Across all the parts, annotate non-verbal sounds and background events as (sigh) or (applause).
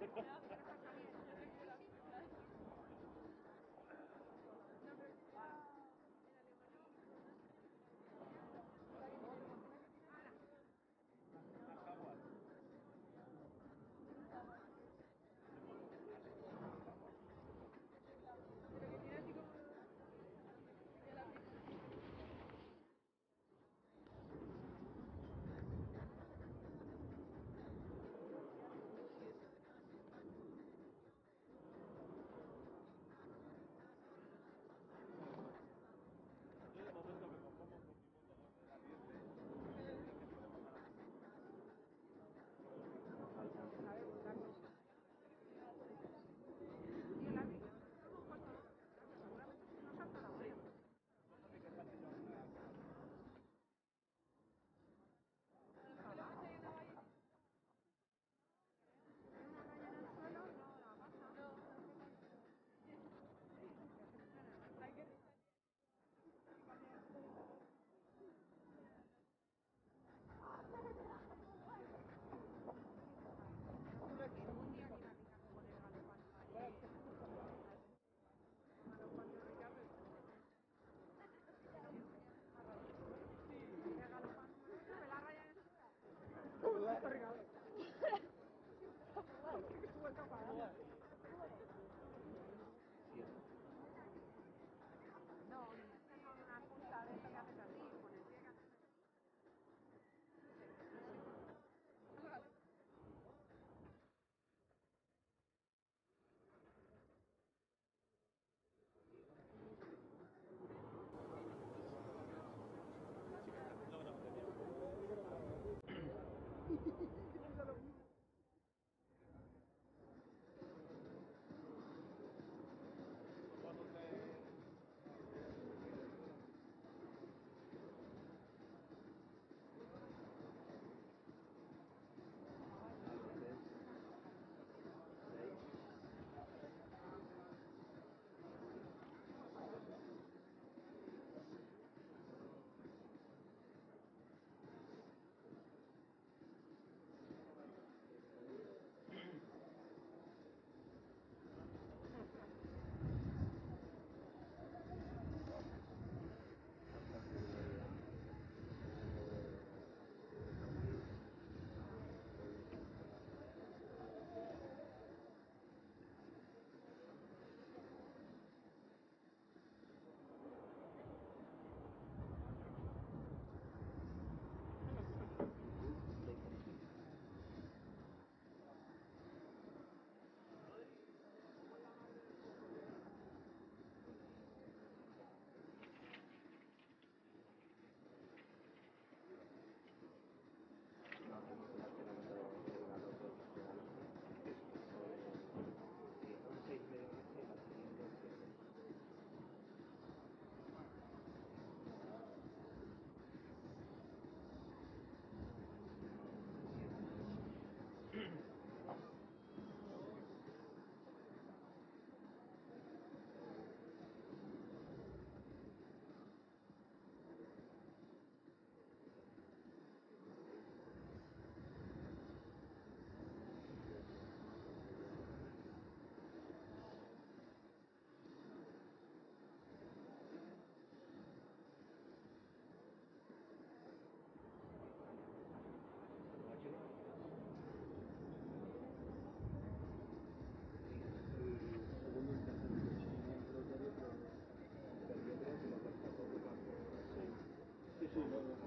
(laughs) yeah. 这个是我干嘛的 Sim,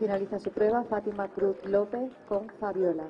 Finaliza su prueba Fátima Cruz López con Fabiola.